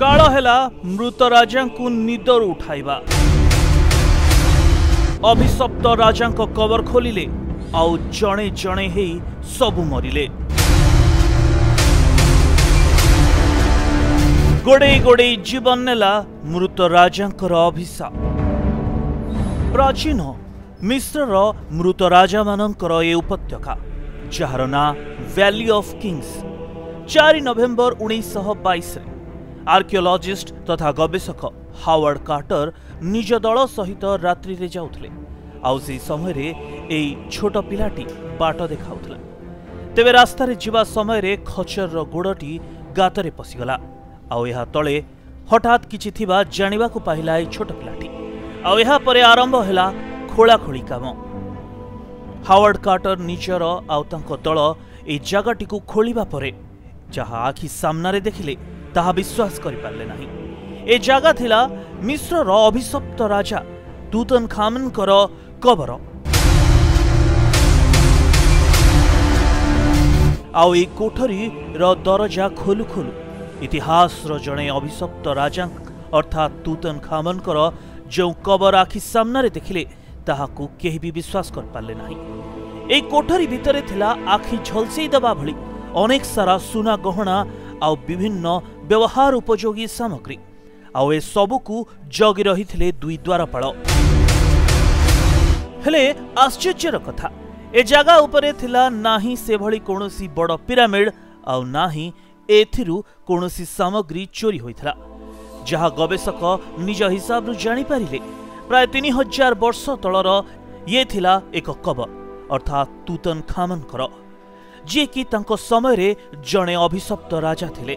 କାଳ ହେଲା ମୃତ ରାଜାଙ୍କୁ ନିଦରୁ ଉଠାଇବା ଅଭିଶପ୍ତ ରାଜାଙ୍କ କବର ଖୋଲିଲେ ଆଉ ଜଣେ ଜଣେ ହେଇ ସବୁ ମରିଲେ ଗୋଡ଼େଇ ଗୋଡ଼େଇ ଜୀବନ ନେଲା ମୃତ ରାଜାଙ୍କର ଅଭିଶାପ ପ୍ରାଚୀନ ମିଶ୍ରର ମୃତ ରାଜାମାନଙ୍କର ଏ ଉପତ୍ୟକା ଯାହାର ନାଁ ଭ୍ୟାଲି ଅଫ୍ କିଙ୍ଗସ୍ ଚାରି ନଭେମ୍ବର ଉଣେଇଶହ ବାଇଶରେ ଆର୍କିଓଲୋଜିଷ୍ଟ ତଥା ଗବେଷକ ହାୱାର୍ଡ କାର୍ଟର ନିଜ ଦଳ ସହିତ ରାତ୍ରିରେ ଯାଉଥିଲେ ଆଉ ସେହି ସମୟରେ ଏହି ଛୋଟ ପିଲାଟି ବାଟ ଦେଖାଉଥିଲା ତେବେ ରାସ୍ତାରେ ଯିବା ସମୟରେ ଖଚରର ଗୋଡ଼ଟି ଗାତରେ ପଶିଗଲା ଆଉ ଏହା ତଳେ ହଠାତ୍ କିଛି ଥିବା ଜାଣିବାକୁ ପାଇଲା ଏହି ଛୋଟ ପିଲାଟି ଆଉ ଏହାପରେ ଆରମ୍ଭ ହେଲା ଖୋଳାଖୋଳି କାମ ହାୱାର୍ଡ କାର୍ଟର ନିଜର ଆଉ ତାଙ୍କ ଦଳ ଏହି ଜାଗାଟିକୁ ଖୋଳିବା ପରେ ଯାହା ଆଖି ସାମ୍ନାରେ ଦେଖିଲେ ତାହା ବିଶ୍ୱାସ କରିପାରିଲେ ନାହିଁ ଏ ଜାଗା ଥିଲା ମିଶ୍ରର ଅଭିଶପ୍ତ ରାଜା ତୁତନ୍ ଖାମନଙ୍କର କବର ଆଉ ଏହି କୋଠରୀର ଦରଜା ଖୋଲୁ ଖୋଲୁ ଇତିହାସର ଜଣେ ଅଭିଶପ୍ତ ରାଜା ଅର୍ଥାତ୍ ତୁତନ୍ ଖାମନଙ୍କର ଯେଉଁ କବର ଆଖି ସାମ୍ନାରେ ଦେଖିଲେ ତାହାକୁ କେହି ବି ବିଶ୍ୱାସ କରିପାରିଲେ ନାହିଁ ଏହି କୋଠରୀ ଭିତରେ ଥିଲା ଆଖି ଝଲସେଇ ଦେବା ଭଳି ଅନେକ ସାରା ସୁନା ଗହଣା ଆଉ ବିଭିନ୍ନ ବ୍ୟବହାର ଉପଯୋଗୀ ସାମଗ୍ରୀ ଆଉ ଏସବୁକୁ ଜଗି ରହିଥିଲେ ଦୁଇ ଦ୍ୱାରପାଳ ହେଲେ ଆଶ୍ଚର୍ଯ୍ୟର କଥା ଏ ଜାଗା ଉପରେ ଥିଲା ନାହିଁ ସେଭଳି କୌଣସି ବଡ଼ ପିରାମିଡ୍ ଆଉ ନାହିଁ ଏଥିରୁ କୌଣସି ସାମଗ୍ରୀ ଚୋରି ହୋଇଥିଲା ଯାହା ଗବେଷକ ନିଜ ହିସାବରୁ ଜାଣିପାରିଲେ ପ୍ରାୟ ତିନି ହଜାର ବର୍ଷ ତଳର ଇଏ ଥିଲା ଏକ କବର ଅର୍ଥାତ୍ ତୁତନ ଖାମନଙ୍କର ଯିଏକି ତାଙ୍କ ସମୟରେ ଜଣେ ଅଭିଶପ୍ତ ରାଜା ଥିଲେ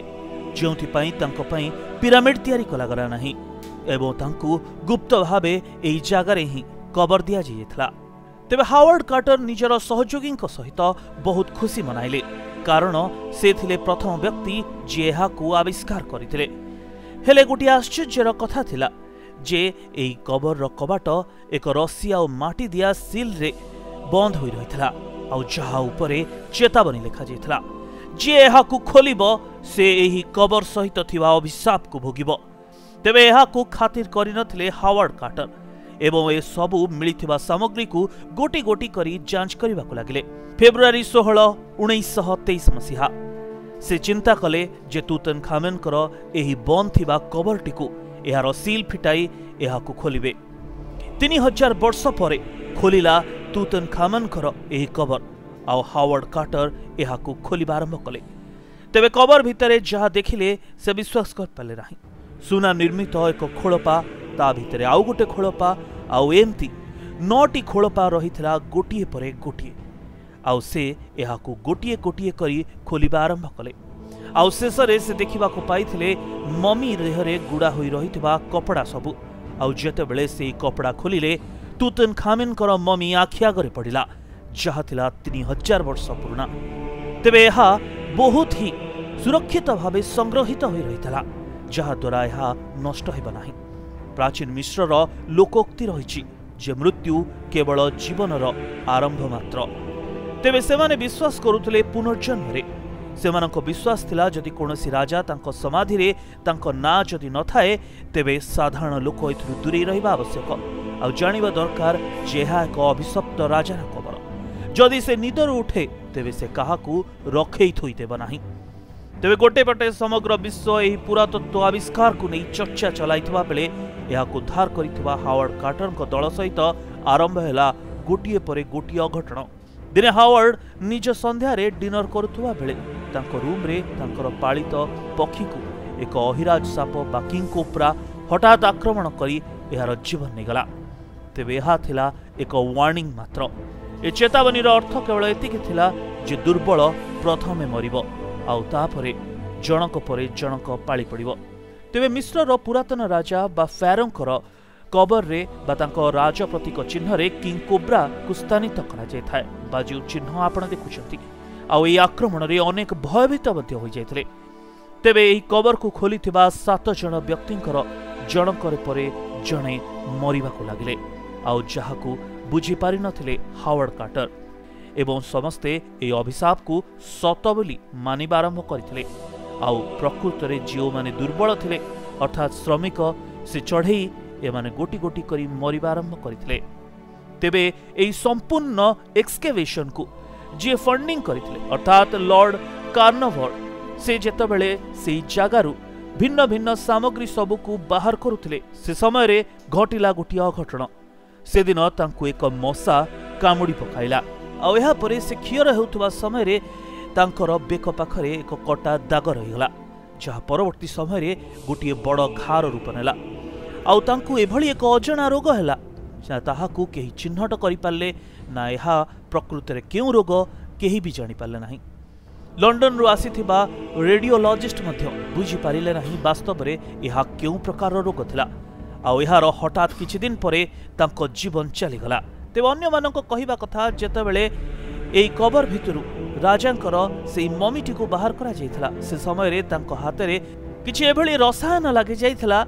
ଯେଉଁଥିପାଇଁ ତାଙ୍କ ପାଇଁ ପିରାମିଡ଼ ତିଆରି କରାଗଲା ନାହିଁ ଏବଂ ତାଙ୍କୁ ଗୁପ୍ତ ଭାବେ ଏହି ଜାଗାରେ ହିଁ କବର ଦିଆଯାଇଥିଲା ତେବେ ହାୱାର୍ଡ କାର୍ଟର ନିଜର ସହଯୋଗୀଙ୍କ ସହିତ ବହୁତ ଖୁସି ମନାଇଲେ କାରଣ ସେ ଥିଲେ ପ୍ରଥମ ବ୍ୟକ୍ତି ଯିଏ ଏହାକୁ ଆବିଷ୍କାର କରିଥିଲେ ହେଲେ ଗୋଟିଏ ଆଶ୍ଚର୍ଯ୍ୟର କଥା ଥିଲା ଯେ ଏହି କବରର କବାଟ ଏକ ରସି ଆଉ ମାଟି ଦିଆ ସିଲ୍ରେ ବନ୍ଦ ହୋଇ ରହିଥିଲା ଆଉ ଯାହା ଉପରେ ଚେତାବନୀ ଲେଖାଯାଇଥିଲା ଯିଏ ଏହାକୁ ଖୋଲିବ ସେ ଏହି କବର ସହିତ ଥିବା ଅଭିଶାପକୁ ଭୋଗିବ ତେବେ ଏହାକୁ ଖାତିର କରିନଥିଲେ ହାୱାର୍ଡ କାର୍ଟର ଏବଂ ଏସବୁ ମିଳିଥିବା ସାମଗ୍ରୀକୁ ଗୋଟି ଗୋଟି କରି ଯାଞ୍ଚ କରିବାକୁ ଲାଗିଲେ ଫେବୃଆରୀ ଷୋହଳ ଉଣେଇଶହ ତେଇଶ ମସିହା ସେ ଚିନ୍ତା କଲେ ଯେ ତୁତନ୍ ଖାମେନଙ୍କର ଏହି ବନ୍ଦ ଥିବା କବରଟିକୁ ଏହାର ସିଲ୍ ଫିଟାଇ ଏହାକୁ ଖୋଲିବେ ତିନି ହଜାର ବର୍ଷ ପରେ ଖୋଲିଲା ତୁତନ ଖାମାନଙ୍କର ଏହି କବର ଆଉ ହାୱାର୍ଡ କାର୍ଟର ଏହାକୁ ଖୋଲିବା ଆରମ୍ଭ କଲେ ତେବେ କବର ଭିତରେ ଯାହା ଦେଖିଲେ ସେ ବିଶ୍ୱାସ କରିପାରିଲେ ନାହିଁ ସୁନା ନିର୍ମିତ ଏକ ଖୋଳପା ତା ଭିତରେ ଆଉ ଗୋଟେ ଖୋଳପା ଆଉ ଏମିତି ନଅଟି ଖୋଳପା ରହିଥିଲା ଗୋଟିଏ ପରେ ଗୋଟିଏ ଆଉ ସେ ଏହାକୁ ଗୋଟିଏ ଗୋଟିଏ କରି ଖୋଲିବା ଆରମ୍ଭ କଲେ ଆଉ ଶେଷରେ ସେ ଦେଖିବାକୁ ପାଇଥିଲେ ମମି ଦେହରେ ଗୁଡ଼ା ହୋଇ ରହିଥିବା କପଡ଼ା ସବୁ ଆଉ ଯେତେବେଳେ ସେଇ କପଡ଼ା ଖୋଲିଲେ তুতন খামেনকর মমি আখি আগে পড়া যা তিনি হাজার বর্ষ পুরোনা তবে বহুত হি সুরক্ষিত ভাবে সংগ্রহিত হয়ে রয়েছে যাদ্বারা এ নষ্ট হব না প্রাচীন মিশ্রর লোকোক্তি রয়েছে যে মৃত্যু কেবল জীবনর আরম্ভ মাত্র তবে সে বিশ্বাস করুলে পুনর্জন্মে ସେମାନଙ୍କ ବିଶ୍ୱାସ ଥିଲା ଯଦି କୌଣସି ରାଜା ତାଙ୍କ ସମାଧିରେ ତାଙ୍କ ନାଁ ଯଦି ନଥାଏ ତେବେ ସାଧାରଣ ଲୋକ ଏଥିରୁ ଦୂରେଇ ରହିବା ଆବଶ୍ୟକ ଆଉ ଜାଣିବା ଦରକାର ଯେ ଏହା ଏକ ଅଭିଶପ୍ତ ରାଜାର କବର ଯଦି ସେ ନିଦରୁ ଉଠେ ତେବେ ସେ କାହାକୁ ରଖେଇ ଥୋଇଦେବ ନାହିଁ ତେବେ ଗୋଟେ ପଟେ ସମଗ୍ର ବିଶ୍ୱ ଏହି ପୁରାତତ୍ତ୍ୱ ଆବିଷ୍କାରକୁ ନେଇ ଚର୍ଚ୍ଚା ଚଲାଇଥିବା ବେଳେ ଏହାକୁ ଉଦ୍ଧାର କରିଥିବା ହାୱାର୍ଡ କାର୍ଟରଙ୍କ ଦଳ ସହିତ ଆରମ୍ଭ ହେଲା ଗୋଟିଏ ପରେ ଗୋଟିଏ ଅଘଟଣ ଦିନେ ହାୱାର୍ଡ ନିଜ ସନ୍ଧ୍ୟାରେ ଡିନର କରୁଥିବା ବେଳେ ତାଙ୍କ ରୁମ୍ରେ ତାଙ୍କର ପାଳିତ ପକ୍ଷୀକୁ ଏକ ଅହିରାଜ ସାପ ବା କିଙ୍କୋପ୍ରା ହଠାତ୍ ଆକ୍ରମଣ କରି ଏହାର ଜୀବନ ନେଇଗଲା ତେବେ ଏହା ଥିଲା ଏକ ୱାର୍ଣ୍ଣିଂ ମାତ୍ର ଏ ଚେତାବନୀର ଅର୍ଥ କେବଳ ଏତିକି ଥିଲା ଯେ ଦୁର୍ବଳ ପ୍ରଥମେ ମରିବ ଆଉ ତାପରେ ଜଣଙ୍କ ପରେ ଜଣଙ୍କ ପାଳି ପଡ଼ିବ ତେବେ ମିଶ୍ରର ପୁରାତନ ରାଜା ବା ଫ୍ୟାରୋଙ୍କର କବରରେ ବା ତାଙ୍କ ରାଜ ଚିହ୍ନରେ କିଙ୍ଗ୍ କିଙ୍କୋବ୍ରାକୁ ସ୍ଥାନିତ କରାଯାଇଥାଏ ବା ଯେଉଁ ଚିହ୍ନ ଆପଣ ଦେଖୁଛନ୍ତି ଆଉ ଏହି ଆକ୍ରମଣରେ ଅନେକ ଭୟଭୀତ ମଧ୍ୟ ହୋଇଯାଇଥିଲେ ତେବେ ଏହି କବରକୁ ଖୋଲିଥିବା ସାତ ଜଣ ବ୍ୟକ୍ତିଙ୍କର ଜଣଙ୍କର ପରେ ଜଣେ ମରିବାକୁ ଲାଗିଲେ ଆଉ ଯାହାକୁ ବୁଝିପାରିନଥିଲେ ହାୱାର୍ଡ କାଟର ଏବଂ ସମସ୍ତେ ଏହି ଅଭିଶାପକୁ ସତ ବୋଲି ମାନିବା ଆରମ୍ଭ କରିଥିଲେ ଆଉ ପ୍ରକୃତରେ ଯେଉଁମାନେ ଦୁର୍ବଳ ଥିଲେ ଅର୍ଥାତ୍ ଶ୍ରମିକ ସେ ଚଢ଼େଇ ଏମାନେ ଗୋଟି ଗୋଟି କରି ମରିବା ଆରମ୍ଭ କରିଥିଲେ ତେବେ ଏହି ସମ୍ପୂର୍ଣ୍ଣ ଏକ୍ସକେଭେସନ୍କୁ ଯିଏ ଫଣ୍ଡିଂ କରିଥିଲେ ଅର୍ଥାତ୍ ଲର୍ଡ କାର୍ଣ୍ଣଭର୍ଡ ସେ ଯେତେବେଳେ ସେହି ଜାଗାରୁ ଭିନ୍ନ ଭିନ୍ନ ସାମଗ୍ରୀ ସବୁକୁ ବାହାର କରୁଥିଲେ ସେ ସମୟରେ ଘଟିଲା ଗୋଟିଏ ଅଘଟଣ ସେଦିନ ତାଙ୍କୁ ଏକ ମଶା କାମୁଡ଼ି ପକାଇଲା ଆଉ ଏହାପରେ ସେ କ୍ଷୀର ହେଉଥିବା ସମୟରେ ତାଙ୍କର ବେକ ପାଖରେ ଏକ କଟା ଦାଗ ରହିଗଲା ଯାହା ପରବର୍ତ୍ତୀ ସମୟରେ ଗୋଟିଏ ବଡ଼ ଘାର ରୂପ ନେଲା ଆଉ ତାଙ୍କୁ ଏଭଳି ଏକ ଅଜଣା ରୋଗ ହେଲା ଯାହା ତାହାକୁ କେହି ଚିହ୍ନଟ କରିପାରିଲେ ନା ଏହା ପ୍ରକୃତରେ କେଉଁ ରୋଗ କେହି ବି ଜାଣିପାରିଲେ ନାହିଁ ଲଣ୍ଡନରୁ ଆସିଥିବା ରେଡିଓଲୋଜିଷ୍ଟ ମଧ୍ୟ ବୁଝିପାରିଲେ ନାହିଁ ବାସ୍ତବରେ ଏହା କେଉଁ ପ୍ରକାରର ରୋଗ ଥିଲା ଆଉ ଏହାର ହଠାତ୍ କିଛି ଦିନ ପରେ ତାଙ୍କ ଜୀବନ ଚାଲିଗଲା ତେବେ ଅନ୍ୟମାନଙ୍କ କହିବା କଥା ଯେତେବେଳେ ଏହି କବର ଭିତରୁ ରାଜାଙ୍କର ସେହି ମମିଟିକୁ ବାହାର କରାଯାଇଥିଲା ସେ ସମୟରେ ତାଙ୍କ ହାତରେ କିଛି ଏଭଳି ରସାୟନ ଲାଗିଯାଇଥିଲା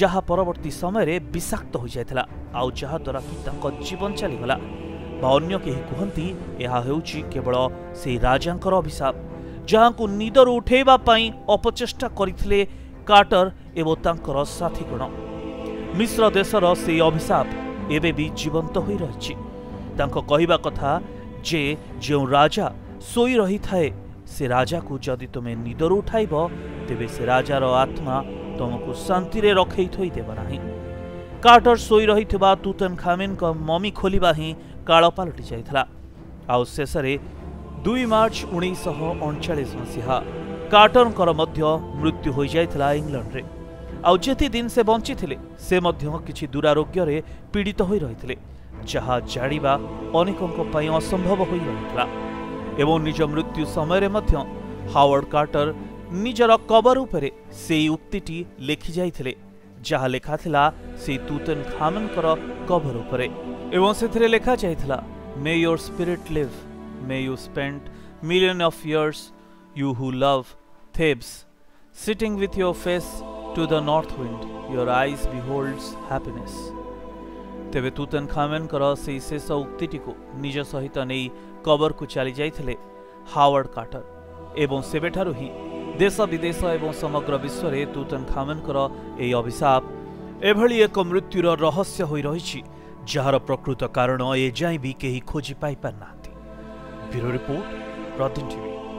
ଯାହା ପରବର୍ତ୍ତୀ ସମୟରେ ବିଷାକ୍ତ ହୋଇଯାଇଥିଲା ଆଉ ଯାହାଦ୍ୱାରା କି ତାଙ୍କ ଜୀବନ ଚାଲିଗଲା ବା ଅନ୍ୟ କେହି କୁହନ୍ତି ଏହା ହେଉଛି କେବଳ ସେହି ରାଜାଙ୍କର ଅଭିଶାପ ଯାହାଙ୍କୁ ନିଦରୁ ଉଠାଇବା ପାଇଁ ଅପଚେଷ୍ଟା କରିଥିଲେ କାର୍ଟର ଏବଂ ତାଙ୍କର ସାଥୀଗଣ ମିଶ୍ର ଦେଶର ସେହି ଅଭିଶାପ ଏବେ ବି ଜୀବନ୍ତ ହୋଇ ରହିଛି ତାଙ୍କ କହିବା କଥା ଯେ ଯେଉଁ ରାଜା ଶୋଇ ରହିଥାଏ ସେ ରାଜାକୁ ଯଦି ତୁମେ ନିଦରୁ ଉଠାଇବ ତେବେ ସେ ରାଜାର ଆତ୍ମା ତୁମକୁ ଶାନ୍ତିରେ ରଖେଇ ଥୋଇଦେବ ନାହିଁ କାର୍ଟର ଶୋଇ ରହିଥିବା ତୁତନ ଖାମିନଙ୍କ ମମି ଖୋଲିବା ହିଁ କାଳ ପାଲଟି ଯାଇଥିଲା ଆଉ ଶେଷରେ ଦୁଇ ମାର୍ଚ୍ଚ ଉଣେଇଶହ ଅଣଚାଳିଶ ମସିହା କାର୍ଟରଙ୍କର ମଧ୍ୟ ମୃତ୍ୟୁ ହୋଇଯାଇଥିଲା ଇଂଲଣ୍ଡରେ ଆଉ ଯେତେଦିନ ସେ ବଞ୍ଚିଥିଲେ ସେ ମଧ୍ୟ କିଛି ଦୂରାରୋଗ୍ୟରେ ପୀଡ଼ିତ ହୋଇ ରହିଥିଲେ ଯାହା ଜାଣିବା ଅନେକଙ୍କ ପାଇଁ ଅସମ୍ଭବ ହୋଇ ରହିଥିଲା ଏବଂ ନିଜ ମୃତ୍ୟୁ ସମୟରେ ମଧ୍ୟ ହାୱାର୍ଡ କାର୍ଟର ନିଜର କବର ଉପରେ ସେଇ ଉକ୍ତିଟି ଲେଖି ଯାଇଥିଲେ जहाँ लेखा से तुतन खाम कभर उपरे लेखा जाता may your spirit live may you spend million of years you who love Thebes sitting with your face to the north wind your eyes beholds happiness तेरे तुतन खामेन शेष उक्ति को निज सहित नहीं कबर को चली जाते हावर्ड काटर एवं सेबेठ ही দেশ বিদেশ এবং সমগ্র বিশ্বরে তুতন খামেনকর এই অভিশাপ এভাবে এক মৃত্যুর রহস্য হয়ে রয়েছে যার প্রকৃত কারণ এযাই বি কেহি খোঁজি পাইপার না ব্যুরো রিপোর্ট রদিন টিভি